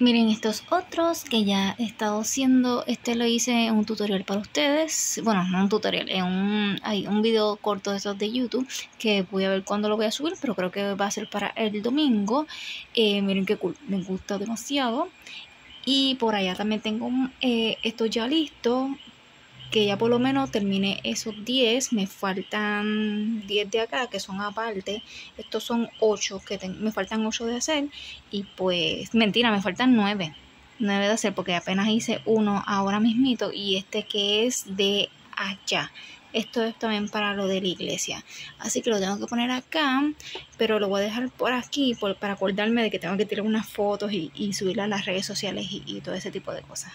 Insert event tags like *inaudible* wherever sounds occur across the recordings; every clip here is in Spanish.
Miren estos otros que ya he estado haciendo. Este lo hice en un tutorial para ustedes. Bueno, no un tutorial, en un, hay un video corto de esos de YouTube que voy a ver cuándo lo voy a subir, pero creo que va a ser para el domingo. Eh, miren qué cool, me gusta demasiado. Y por allá también tengo eh, esto ya listo que ya por lo menos terminé esos 10, me faltan 10 de acá que son aparte, estos son 8 que me faltan 8 de hacer y pues mentira, me faltan 9, 9 de hacer porque apenas hice uno ahora mismito y este que es de allá. Esto es también para lo de la iglesia. Así que lo tengo que poner acá. Pero lo voy a dejar por aquí para acordarme de que tengo que tirar unas fotos y, y subirlas a las redes sociales y todo ese tipo de cosas.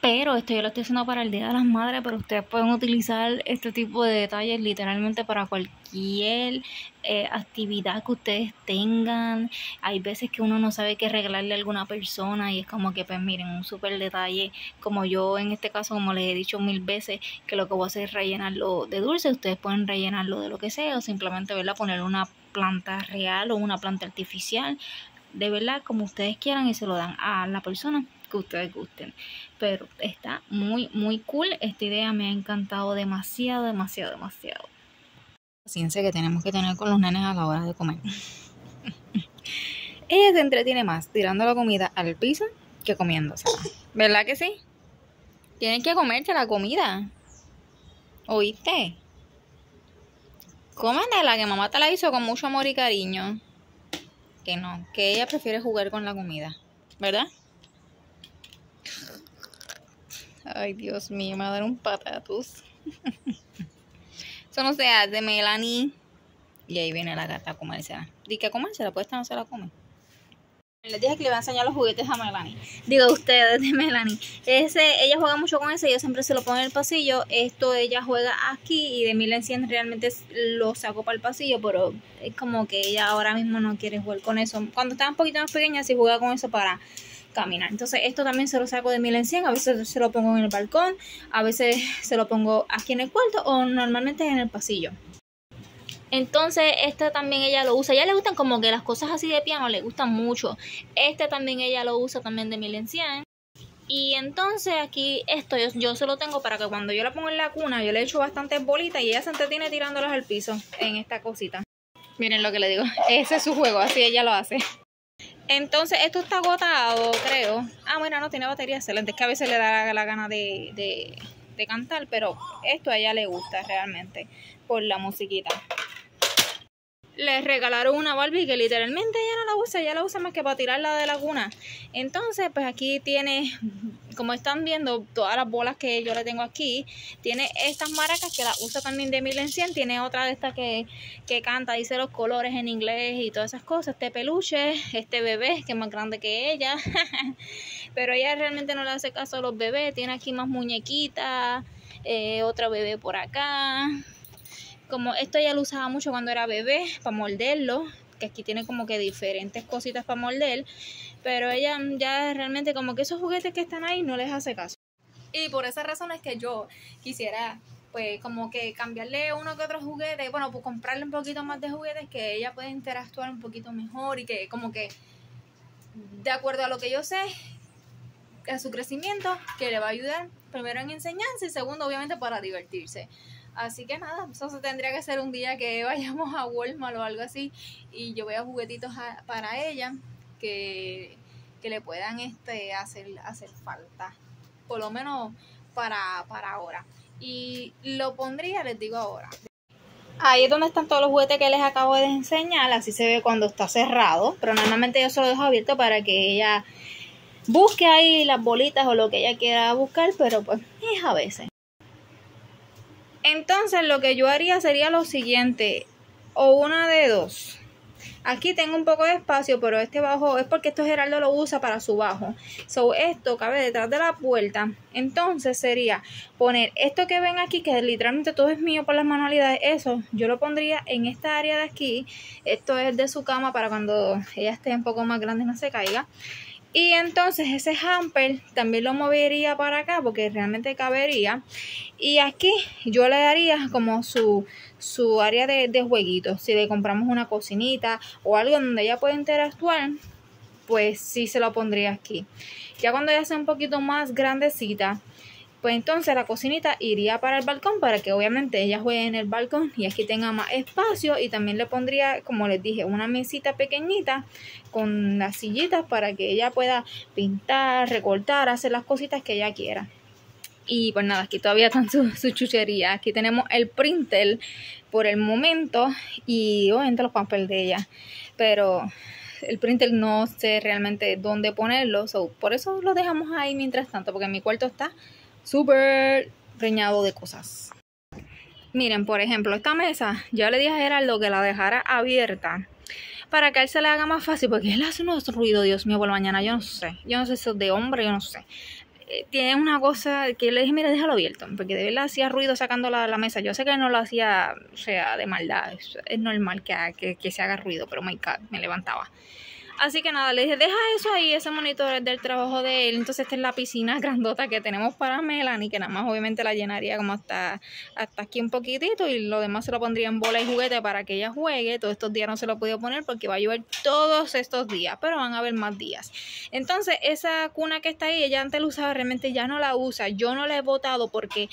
Pero esto yo lo estoy haciendo para el Día de las Madres, pero ustedes pueden utilizar este tipo de detalles literalmente para cualquier eh, actividad que ustedes tengan. Hay veces que uno no sabe qué regalarle a alguna persona y es como que, pues miren, un súper detalle, como yo en este caso, como les he dicho mil veces, que lo que voy a hacer es rellenarlo de dulce, ustedes pueden rellenarlo de lo que sea o simplemente, ¿verdad? Poner una planta real o una planta artificial, de verdad, como ustedes quieran y se lo dan a la persona que ustedes gusten. Pero está muy, muy cool. Esta idea me ha encantado demasiado, demasiado, demasiado. Ciencia que tenemos que tener con los nenes a la hora de comer. *laughs* Ella se entretiene más tirando la comida al piso que comiéndosela. ¿Verdad que sí? Tienen que comerse la comida. ¿Oíste? la que mamá te la hizo con mucho amor y cariño. Que no, que ella prefiere jugar con la comida. ¿Verdad? Ay, Dios mío, me va a dar un patatus. *laughs* Eso no se hace, Melanie. Y ahí viene la gata a comérsela. Di que comérsela, pues esta no se la come. Les dije que le voy a enseñar los juguetes a Melanie. Digo ustedes de Melanie. Ese, ella juega mucho con ese, yo siempre se lo pongo en el pasillo. Esto ella juega aquí y de mil en cien realmente lo saco para el pasillo, pero es como que ella ahora mismo no quiere jugar con eso. Cuando estaba un poquito más pequeña sí juega con eso para caminar. Entonces esto también se lo saco de mil a veces se lo pongo en el balcón, a veces se lo pongo aquí en el cuarto o normalmente en el pasillo. Entonces, este también ella lo usa. Ya le gustan como que las cosas así de piano, le gustan mucho. Este también ella lo usa también de mil. Y entonces aquí esto yo, yo se lo tengo para que cuando yo la pongo en la cuna, yo le echo bastantes bolitas y ella se entretiene tirándolas al piso en esta cosita. Miren lo que le digo. *laughs* Ese es su juego, así ella lo hace. Entonces, esto está agotado, creo. Ah, bueno, no tiene batería excelente. Es que a veces le da la, gana de, de, de, cantar, pero esto a ella le gusta realmente por la musiquita le regalaron una Barbie que literalmente ella no la usa, ella la usa más que para tirarla de la cuna. Entonces, pues aquí tiene, como están viendo, todas las bolas que yo le tengo aquí. Tiene estas maracas que las usa también de mil en cien. Tiene otra de estas que, que canta, dice los colores en inglés y todas esas cosas. Este peluche, este bebé que es más grande que ella. *laughs* Pero ella realmente no le hace caso a los bebés. Tiene aquí más muñequitas. Eh, otra bebé por acá como esto ya lo usaba mucho cuando era bebé, para morderlo, que aquí tiene como que diferentes cositas para morder, pero ella ya realmente como que esos juguetes que están ahí no les hace caso. Y por esa razón es que yo quisiera pues como que cambiarle uno que otro juguete, bueno, pues comprarle un poquito más de juguetes que ella pueda interactuar un poquito mejor y que como que de acuerdo a lo que yo sé, a su crecimiento, que le va a ayudar primero en enseñanza y segundo obviamente para divertirse. Así que nada, eso tendría que ser un día que *laughs* vayamos a Walmart o algo así y yo vea juguetitos para ella que, le puedan este, hacer, hacer falta. Por lo menos para, para ahora. Y lo pondría, les digo ahora. Ahí es donde están todos los juguetes que les acabo de enseñar. Así se ve cuando está cerrado. Pero normalmente yo se lo dejo abierto para que ella busque ahí las bolitas o lo que ella quiera buscar. Pero pues es a veces. Entonces lo que yo haría sería lo siguiente, o una de dos. Aquí tengo un poco de espacio, pero este bajo es porque esto Geraldo lo usa para su bajo. So, esto cabe detrás de la puerta. Entonces sería poner esto que ven aquí, que literalmente todo es mío por las manualidades. Eso yo lo pondría en esta área de aquí. Esto es de su cama para cuando ella esté un poco más grande y no se caiga. Y entonces ese hamper también lo movería para acá porque realmente cabería. Y aquí yo le daría como su, su área de, de. Si le compramos una cocinita o algo donde ella pueda interactuar, pues sí se lo pondría aquí. Ya cuando ya sea un poquito más grandecita, pues entonces la cocinita iría para el balcón para que obviamente ella juegue en el balcón y aquí tenga más espacio y también le pondría, como les dije, una mesita pequeñita con las sillitas para que ella pueda pintar, recortar, hacer las cositas que ella quiera. Y pues nada, aquí todavía están sus su chucherías. Aquí tenemos el printer por el momento y obviamente los pampers de ella. Pero el printer no sé realmente dónde ponerlo. por eso lo dejamos ahí mientras tanto, porque mi cuarto está súper preñado de cosas. Miren, por ejemplo, esta mesa, yo le dije a Gerardo que la dejara abierta para que a él se le haga más fácil, porque él hace unos ruidos, Dios mío, por la mañana, yo no sé, yo no sé si es de hombre, yo no sé. Eh, tiene una cosa que yo le dije, mira, déjalo abierto, porque de verdad hacía ruido sacando la, la mesa. Yo sé que no lo hacía, o sea, de maldad, es, normal que, que, se haga ruido, pero my God, me levantaba. Así que nada, le dije, deja eso ahí, ese monitor del trabajo de él. Entonces esta es la piscina *laughs* grandota que tenemos para Melanie, que nada más obviamente la llenaría como hasta, hasta aquí un poquitito y lo demás se lo pondría en bola y juguete para que ella juegue. Todos estos días no se lo he podido poner porque va a llover todos estos días, pero van a haber más días. Entonces esa cuna que está ahí, ella antes la usaba, realmente ya no la usa. Yo no la he botado porque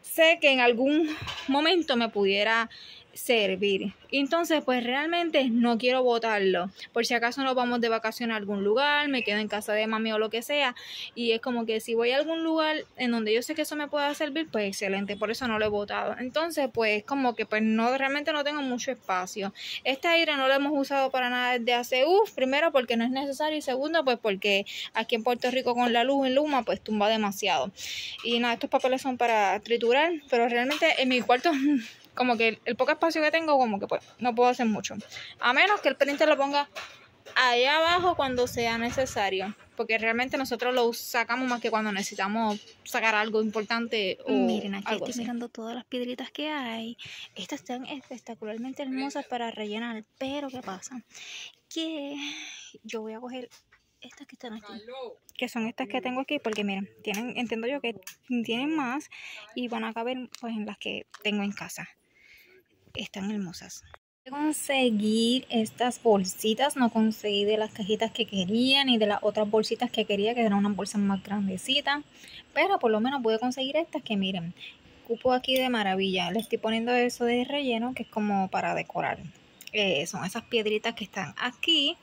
sé que en algún momento me pudiera servir. Entonces, pues realmente no quiero botarlo. Por si acaso nos vamos de vacaciones a algún lugar, me quedo en casa de mami o lo que sea. Y es como que si voy a algún lugar en donde yo sé que eso me pueda servir, pues excelente. Por eso no lo he botado. Entonces, pues como que pues no, realmente no tengo mucho espacio. Este aire no lo hemos usado para nada desde hace, primero porque no es necesario y segundo, pues porque aquí en Puerto Rico con la luz en Luma, pues tumba demasiado. Y nada, estos papeles son para triturar, pero realmente en mi cuarto *laughs* como que el, poco espacio que tengo, como que pues no puedo hacer mucho. A menos que el printer lo ponga ahí abajo cuando sea necesario. Porque realmente nosotros lo sacamos más que cuando necesitamos sacar algo importante. O Miren, aquí estoy mirando todas las piedritas que hay. Estas están espectacularmente hermosas para rellenar. Pero ¿qué pasa? Que yo voy a coger estas que están aquí. Que son estas que tengo aquí. Porque miren, tienen, entiendo yo que tienen más. Y van a caber pues en las que tengo en casa están hermosas. Conseguir estas bolsitas, no conseguí de las cajitas que quería ni de las otras bolsitas que quería, que eran unas bolsas más grandecitas, pero por lo menos pude conseguir estas que miren, cupo aquí de maravilla. Le estoy poniendo eso de relleno que es como para decorar. Eh, son esas piedritas que están aquí.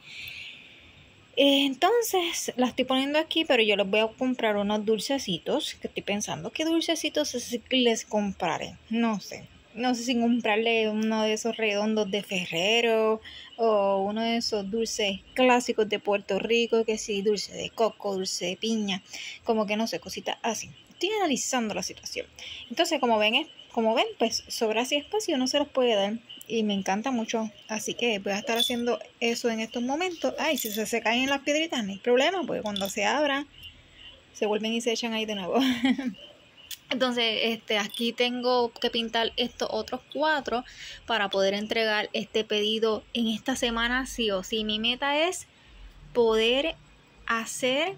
entonces las estoy poniendo aquí, pero yo les voy a comprar unos dulcecitos. Que estoy pensando qué dulcecitos les compraré. No sé no sé si comprarle uno de esos redondos de Ferrero o uno de esos dulces clásicos de Puerto Rico, que sí, dulce de coco, dulce de piña, como que no sé, cositas así. Estoy analizando la situación. Entonces, como ven, como ven, pues sobra así espacio, no se los puede dar. Y me encanta mucho. Así que voy a estar haciendo eso en estos momentos. Ay, si se, se caen las piedritas, no hay problema, porque cuando se abran, se vuelven y se echan ahí de nuevo. *laughs* Entonces, este, aquí tengo que pintar estos otros cuatro para poder entregar este pedido en esta semana sí o sí. Mi meta es poder hacer,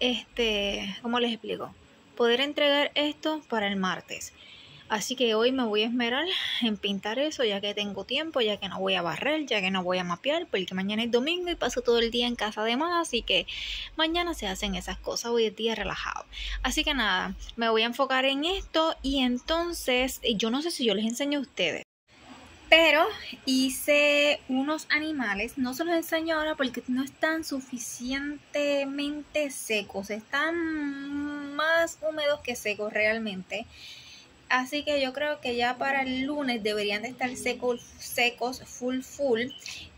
este, ¿cómo les explico? Poder entregar esto para el martes. Así que hoy me voy a esmerar en pintar eso ya que tengo tiempo, ya que no voy a barrer, ya que no voy a mapear, porque mañana es domingo y paso todo el día en casa de más, así que mañana se hacen esas cosas, hoy es día relajado. Así que nada, me voy a enfocar en esto y entonces yo no sé si yo les enseño a ustedes. Pero hice unos animales, no se los enseño ahora porque no están suficientemente secos, están más húmedos que secos realmente. Así que yo creo que ya para el lunes deberían de estar secos, secos, full, full,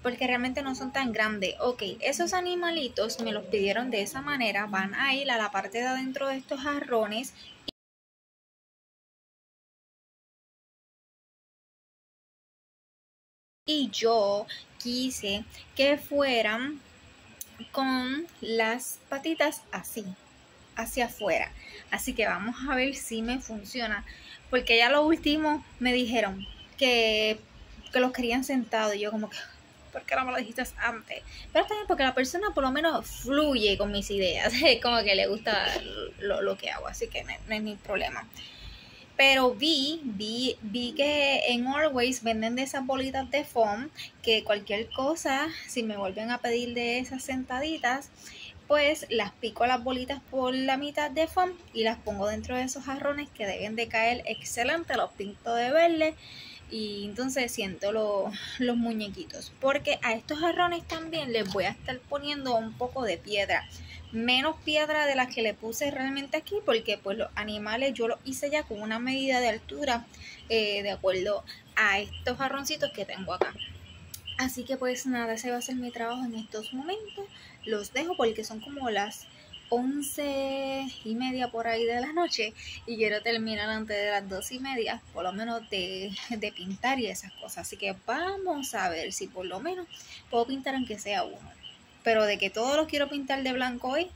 porque realmente no son tan grandes. Ok, esos animalitos me los pidieron de esa manera, van a ir a la parte de adentro de estos jarrones. Y yo quise que fueran con las patitas así, hacia afuera. Así que vamos a ver si me funciona. Porque ya lo último me dijeron que, los querían sentados. Y yo como que, ¿por qué no me lo dijiste antes? Pero también porque la persona por lo menos fluye con mis ideas. *laughs* como que le gusta lo, que hago. Así que no, es mi problema. Pero vi, vi, vi que en Always venden de esas bolitas de foam, que cualquier cosa, si me vuelven a pedir de esas sentaditas, pues las pico las bolitas por la mitad de foam y las pongo dentro de esos jarrones que deben de caer excelente, los pinto de verde y entonces siento los muñequitos. Porque a estos jarrones también les voy a estar poniendo un poco de piedra menos piedra de las que le puse realmente aquí porque pues los animales yo los hice ya con una medida de altura eh, de acuerdo a estos jarroncitos que tengo acá. Así que pues nada ese va a ser mi trabajo en estos momentos los dejo porque son como las once y media por ahí de la noche y quiero terminar antes de las dos y media, por lo menos de, de, pintar y esas cosas. Así que vamos a ver si por lo menos puedo pintar aunque sea uno. Pero de que todos los quiero pintar de blanco hoy,